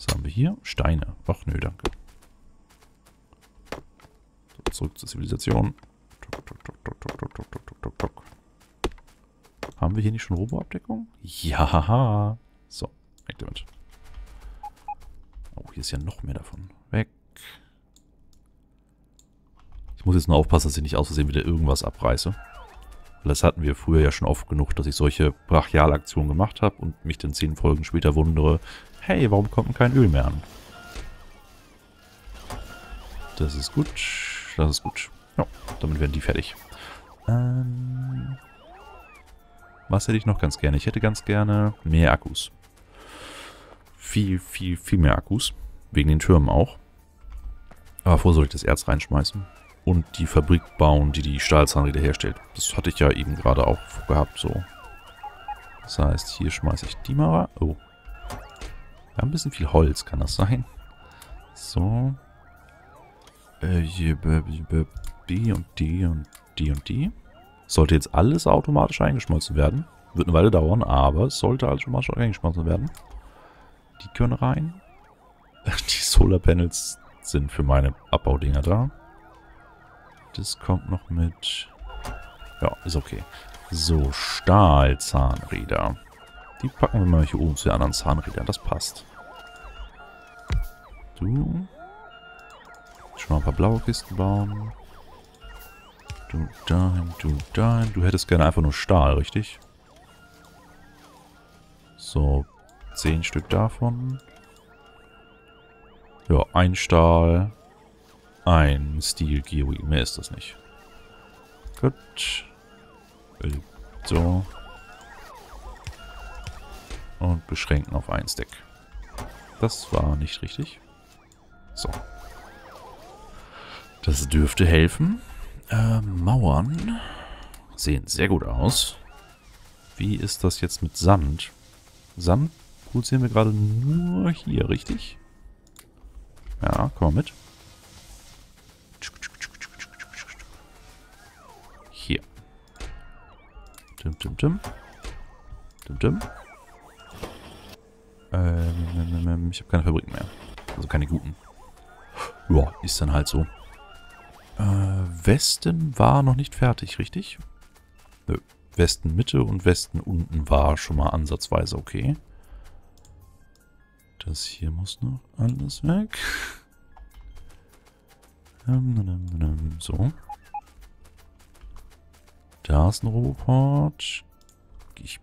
Was haben wir hier? Steine. Ach nö, danke. So, zurück zur Zivilisation. Tuk, tuk, tuk, haben wir hier nicht schon Roboabdeckung? Ja. So, weg damit. Oh, hier ist ja noch mehr davon. Weg. Ich muss jetzt nur aufpassen, dass ich nicht aus Versehen wieder irgendwas abreiße. Weil das hatten wir früher ja schon oft genug, dass ich solche Brachialaktionen gemacht habe und mich dann zehn Folgen später wundere, hey, warum kommt denn kein Öl mehr an? Das ist gut. Das ist gut. Ja, damit werden die fertig. Ähm, was hätte ich noch ganz gerne? Ich hätte ganz gerne mehr Akkus. Viel, viel, viel mehr Akkus. Wegen den Türmen auch. Aber vorher soll ich das Erz reinschmeißen und die Fabrik bauen, die die Stahlzahnräder herstellt. Das hatte ich ja eben gerade auch gehabt, so. Das heißt, hier schmeiße ich die mal rein. Oh. Wir haben ein bisschen viel Holz, kann das sein? So. Äh, die und die und die und die. Sollte jetzt alles automatisch eingeschmolzen werden. Wird eine Weile dauern, aber es sollte alles automatisch eingeschmolzen werden. Die können rein. Die Solarpanels sind für meine Abbaudinger da. Das kommt noch mit... Ja, ist okay. So, Stahlzahnräder. Die packen wir mal hier oben zu den anderen Zahnrädern. Das passt. Du. Schon mal ein paar blaue Kisten bauen. Du dahin, du dahin. Du hättest gerne einfach nur Stahl, richtig? So, zehn Stück davon. Ja, ein Stahl. Ein Steel Geary. Mehr ist das nicht. Gut. So. Und beschränken auf ein Stack. Das war nicht richtig. So. Das dürfte helfen. Äh, Mauern sehen sehr gut aus. Wie ist das jetzt mit Sand? Sand produzieren wir gerade nur hier, richtig? Ja, komm mal mit. Dim, dim, dim. Dim, dim. Ähm, ich habe keine Fabriken mehr. Also keine guten. Ja, ist dann halt so. Äh, Westen war noch nicht fertig, richtig? Nö. Westen Mitte und Westen unten war schon mal ansatzweise okay. Das hier muss noch alles weg. So. Da ist ein Roboport. Ich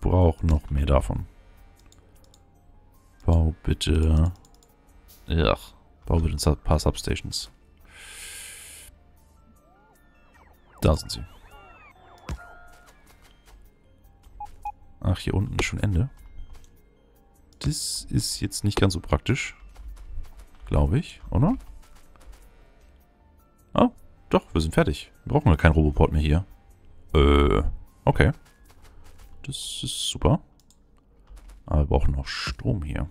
brauche noch mehr davon. Bau bitte... Ja, bau bitte ein paar Substations. Da sind sie. Ach, hier unten ist schon Ende. Das ist jetzt nicht ganz so praktisch. Glaube ich, oder? Oh, doch, wir sind fertig. Wir brauchen ja keinen Roboport mehr hier. Äh, okay. Das ist super. Aber wir brauchen noch Strom hier.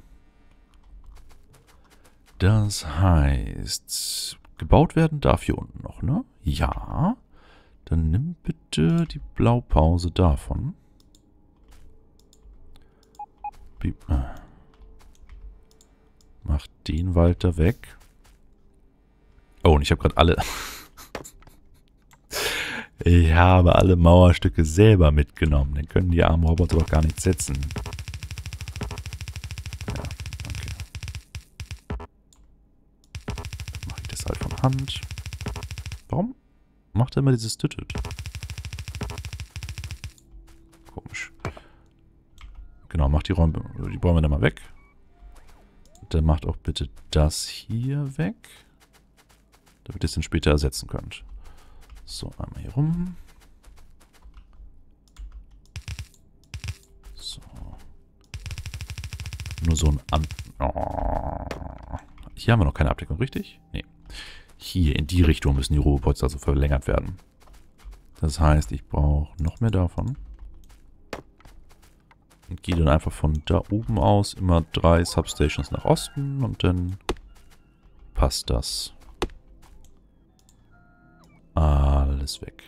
Das heißt, gebaut werden darf hier unten noch, ne? Ja. Dann nimm bitte die Blaupause davon. Mach den Wald da weg. Oh, und ich habe gerade alle... Ich habe alle Mauerstücke selber mitgenommen. Dann können die armen Roboter doch gar nicht setzen. Hand. Warum macht er immer dieses Tütüt? Komisch. Genau, macht die, Räume, die Bäume dann mal weg. Dann macht auch bitte das hier weg. Damit ihr es dann später ersetzen könnt. So, einmal hier rum. So. Nur so ein An... Oh. Hier haben wir noch keine Abdeckung, richtig? Nee. Hier, in die Richtung müssen die Robopods also verlängert werden. Das heißt, ich brauche noch mehr davon. Und gehe dann einfach von da oben aus immer drei Substations nach Osten und dann passt das. Alles weg.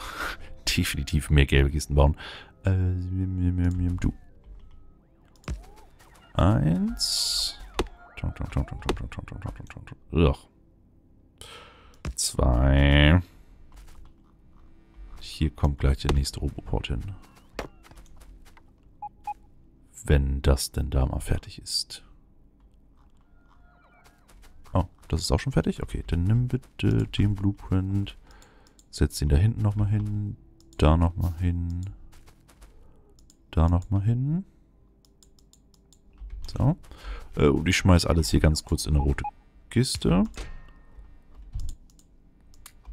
Definitiv mehr gelbe Kisten bauen. Äh, du. Eins. Zwei. Hier kommt gleich der nächste Roboport hin. Wenn das denn da mal fertig ist. Oh, das ist auch schon fertig? Okay, dann nimm bitte den Blueprint. Setz ihn da hinten nochmal hin. Da nochmal hin. Da nochmal hin. So. Äh, und ich schmeiß alles hier ganz kurz in eine rote Kiste.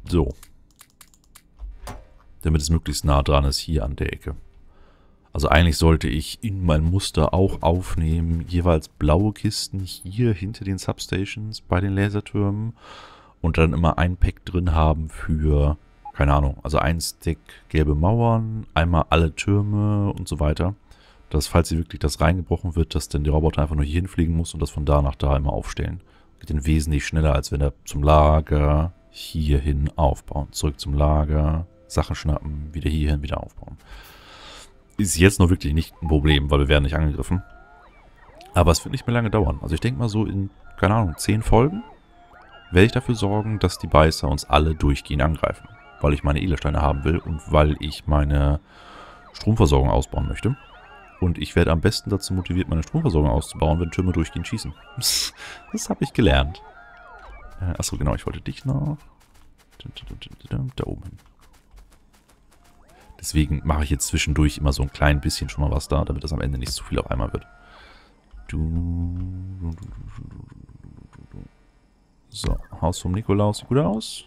So. Damit es möglichst nah dran ist, hier an der Ecke. Also eigentlich sollte ich in mein Muster auch aufnehmen, jeweils blaue Kisten hier hinter den Substations bei den Lasertürmen und dann immer ein Pack drin haben für, keine Ahnung, also ein Stack gelbe Mauern, einmal alle Türme und so weiter. Dass, falls hier wirklich das reingebrochen wird, dass dann der Roboter einfach nur hier hinfliegen muss und das von da nach da immer aufstellen. Geht dann wesentlich schneller, als wenn er zum Lager hierhin aufbauen. Zurück zum Lager, Sachen schnappen, wieder hierhin, wieder aufbauen. Ist jetzt noch wirklich nicht ein Problem, weil wir werden nicht angegriffen. Aber es wird nicht mehr lange dauern. Also ich denke mal so in, keine Ahnung, zehn Folgen werde ich dafür sorgen, dass die Beißer uns alle durchgehend angreifen. Weil ich meine Edelsteine haben will und weil ich meine Stromversorgung ausbauen möchte. Und ich werde am besten dazu motiviert, meine Stromversorgung auszubauen, wenn Türme durchgehend schießen. Das, habe ich gelernt. Äh, achso, genau, ich wollte dich noch da oben. Deswegen mache ich jetzt zwischendurch immer so ein klein bisschen schon mal was da, damit das am Ende nicht zu viel auf einmal wird. So, Haus vom Nikolaus sieht gut aus.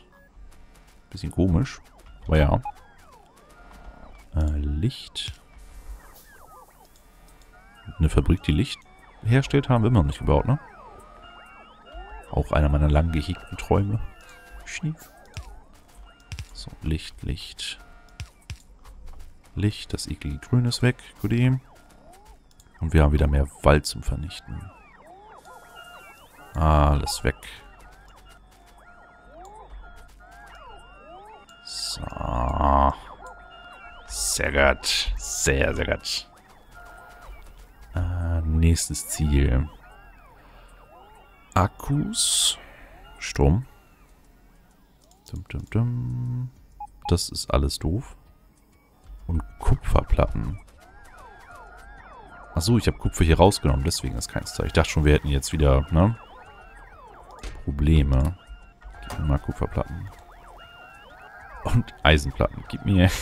Bisschen komisch, aber ja. Äh, Licht. Eine Fabrik, die Licht herstellt, haben wir immer noch nicht gebaut, ne? Auch einer meiner lang gehegten Träume. Schnief. So, Licht, Licht. Licht, das eklige Grün ist weg. Goodie. Und wir haben wieder mehr Wald zum Vernichten. Alles weg. So. Sehr gut. Sehr, sehr gut. Nächstes Ziel. Akkus. Strom. Dum, dum, dum. Das ist alles doof. Und Kupferplatten. Achso, ich habe Kupfer hier rausgenommen, deswegen ist keins da. Ich dachte schon, wir hätten jetzt wieder, ne? Probleme. Gib mir mal Kupferplatten. Und Eisenplatten. Gib mir...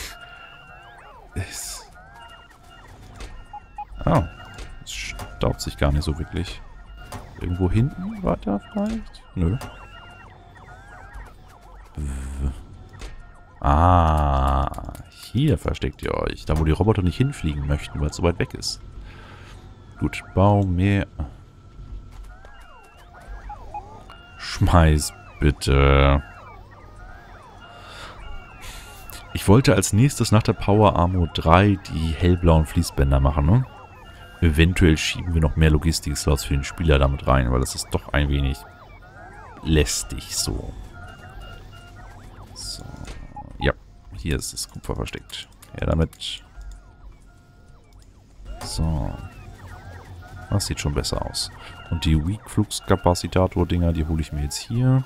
Oh. Staut sich gar nicht so wirklich. Irgendwo hinten weiter vielleicht? Nö. Ah, hier versteckt ihr euch. Da, wo die Roboter nicht hinfliegen möchten, weil es so weit weg ist. Gut, bau mehr... Schmeiß bitte. Ich wollte als nächstes nach der Power Armor 3 die hellblauen Fließbänder machen, ne? Eventuell schieben wir noch mehr Logistik-Slots für den Spieler damit rein, weil das ist doch ein wenig lästig so. So. Ja, hier ist das Kupfer versteckt. Ja, damit. So. Das sieht schon besser aus. Und die Weak Flux Kapazitator Dinger, die hole ich mir jetzt hier.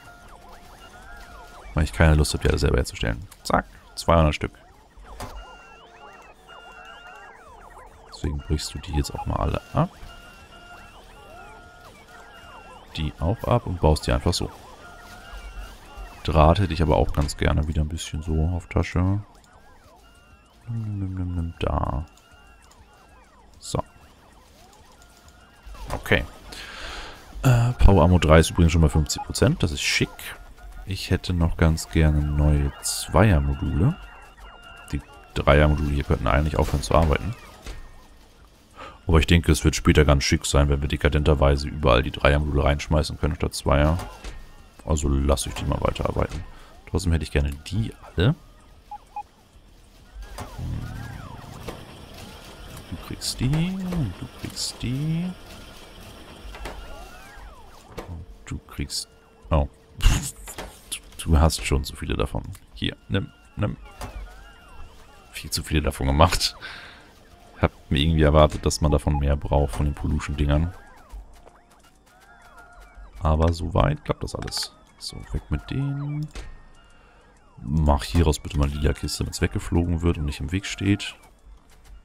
Weil ich keine Lust habe, die alle selber herzustellen. Zack, 200 Stück. Deswegen brichst du die jetzt auch mal alle ab. Die auch ab und baust die einfach so. Draht hätte ich aber auch ganz gerne wieder ein bisschen so auf Tasche. Da. So. Okay. Äh, Power Ammo 3 ist übrigens schon bei 50%. Das ist schick. Ich hätte noch ganz gerne neue Zweier-Module. Die Dreier-Module hier könnten eigentlich aufhören zu arbeiten. Aber ich denke, es wird später ganz schick sein, wenn wir dekadenterweise überall die Dreiermodule reinschmeißen können statt Zweier. Also lasse ich die mal weiterarbeiten. Trotzdem hätte ich gerne die alle. Hm. Du kriegst die du kriegst die. Du kriegst... Oh. du hast schon zu viele davon. Hier, nimm, nimm. Viel zu viele davon gemacht. Hab mir irgendwie erwartet, dass man davon mehr braucht, von den Pollution-Dingern. Aber soweit klappt das alles. So, weg mit denen. Mach hieraus bitte mal die lila Kiste, damit es weggeflogen wird und nicht im Weg steht.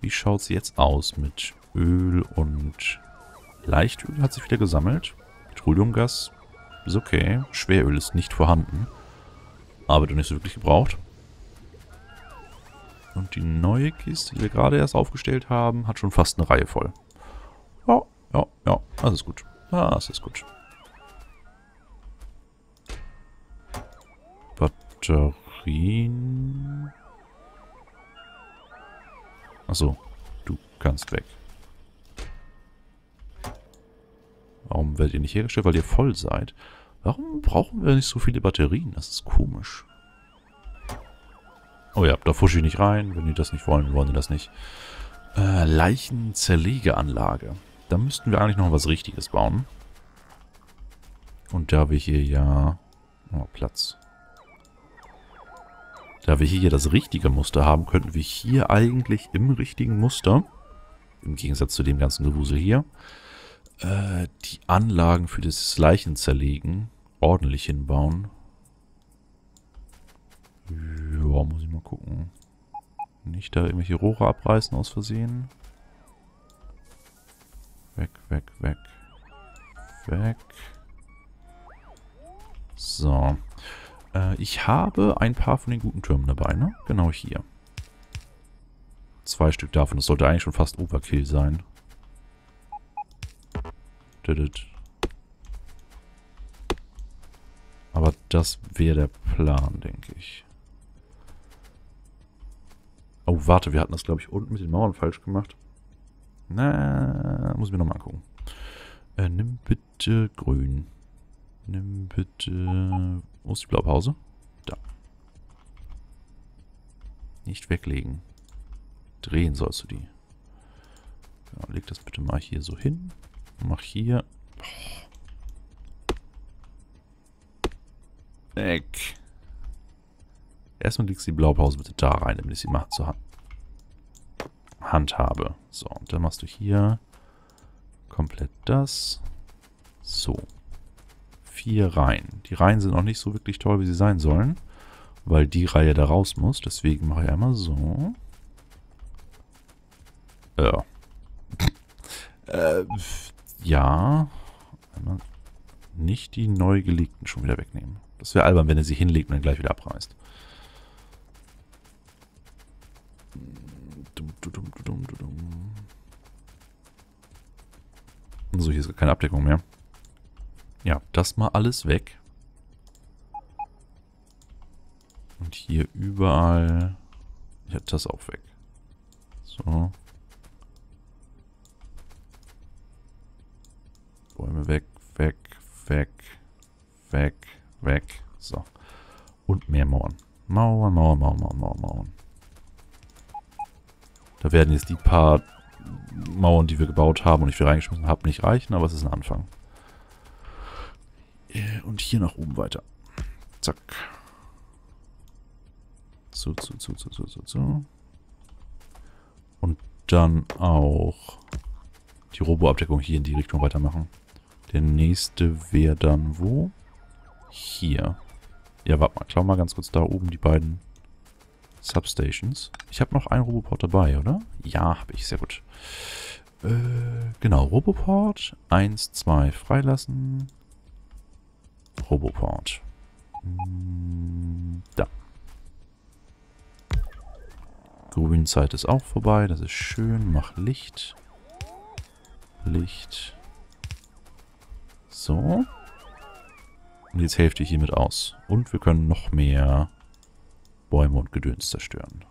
Wie schaut es jetzt aus mit Öl und Leichtöl hat sich wieder gesammelt. Petroleumgas ist okay. Schweröl ist nicht vorhanden. Aber doch nicht so wirklich gebraucht. Und die neue Kiste, die wir gerade erst aufgestellt haben, hat schon fast eine Reihe voll. Ja, ja, ja, das ist gut. Das ist gut. Batterien. Achso, du kannst weg. Warum werdet ihr nicht hergestellt? Weil ihr voll seid. Warum brauchen wir nicht so viele Batterien? Das ist komisch. Oh ja, da fusche ich nicht rein. Wenn die das nicht wollen, wollen die das nicht. Äh, Leichenzerlegeanlage. Da müssten wir eigentlich noch was Richtiges bauen. Und da wir hier ja... Oh, Platz. Da wir hier das richtige Muster haben, könnten wir hier eigentlich im richtigen Muster, im Gegensatz zu dem ganzen Gewusel hier, äh, die Anlagen für das Leichenzerlegen ordentlich hinbauen. Ja, muss ich mal gucken. Nicht da irgendwelche Rohre abreißen aus Versehen. Weg, weg, weg. Weg. So. Äh, ich habe ein paar von den guten Türmen dabei, ne? Genau hier. Zwei Stück davon. Das sollte eigentlich schon fast Overkill sein. Aber das wäre der Plan, denke ich. Oh, warte, wir hatten das, glaube ich, unten mit den Mauern falsch gemacht. Na, muss ich mir nochmal angucken. Äh, nimm bitte grün. Nimm bitte... Wo ist die Blaupause? Da. Nicht weglegen. Drehen sollst du die. Ja, leg das bitte mal hier so hin. Mach hier. Weg. Erstmal legst du die Blaupause bitte da rein, damit ich sie mal zur Hand, Hand habe. So, und dann machst du hier komplett das. So. Vier Reihen. Die Reihen sind noch nicht so wirklich toll, wie sie sein sollen, weil die Reihe da raus muss. Deswegen mache ich einmal so. Ja. äh, ja. Einmal nicht die neu gelegten schon wieder wegnehmen. Das wäre albern, wenn er sie hinlegt und dann gleich wieder abreißt. So, hier ist keine Abdeckung mehr. Ja, das mal alles weg. Und hier überall... Ja, das auch weg. So. Bäume weg, weg, weg, weg, weg. So. Und mehr. Mauern, Mauern, Mauern, Mauern, Mauern, Mauern. Da werden jetzt die paar Mauern, die wir gebaut haben und ich wieder reingeschmissen habe, nicht reichen, aber es ist ein Anfang. Äh, und hier nach oben weiter. Zack. So, so, so, so, so, so, so. Und dann auch die Robo-Abdeckung hier in die Richtung weitermachen. Der nächste wäre dann wo? Hier. Ja, warte mal. Klau mal ganz kurz da oben die beiden Substations. Ich habe noch einen Roboport dabei, oder? Ja, habe ich. Sehr gut. Äh, genau. Roboport. Eins, zwei freilassen. Roboport. Hm, da. Grünzeit ist auch vorbei. Das ist schön. Mach Licht. Licht. So. Und jetzt Hälfte hiermit aus. Und wir können noch mehr Bäume und Gedöns zerstören.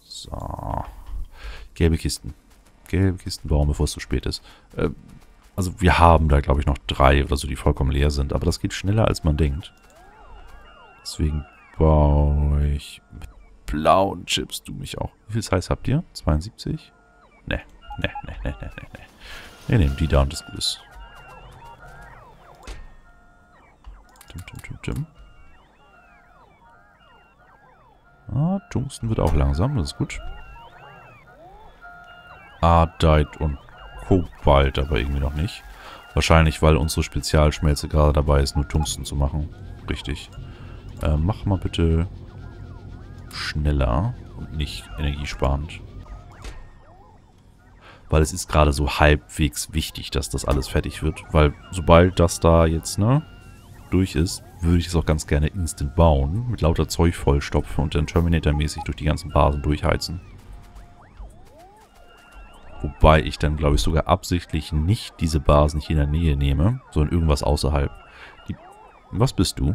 So. Gelbe Kisten. Gelbe Kisten bauen, bevor es zu spät ist. Äh, also wir haben da, glaube ich, noch drei oder so, die vollkommen leer sind. Aber das geht schneller, als man denkt. Deswegen baue ich mit blauen Chips du mich auch. Wie viel Size habt ihr? 72? Ne, ne, ne, ne, ne, ne. Wir nehmen die da und das gut ist. Tim, tim, tim, tim. Ah, Tungsten wird auch langsam, das ist gut. Ardite und Kobalt aber irgendwie noch nicht. Wahrscheinlich, weil unsere Spezialschmelze gerade dabei ist, nur Tungsten zu machen. Richtig. Äh, mach mal bitte schneller und nicht energiesparend. Weil es ist gerade so halbwegs wichtig, dass das alles fertig wird. Weil sobald das da jetzt, ne, durch ist, würde ich es auch ganz gerne instant bauen. Mit lauter Zeug vollstopfen und dann Terminator-mäßig durch die ganzen Basen durchheizen. Wobei ich dann, glaube ich, sogar absichtlich nicht diese Basen hier in der Nähe nehme, sondern irgendwas außerhalb. Die, was bist du?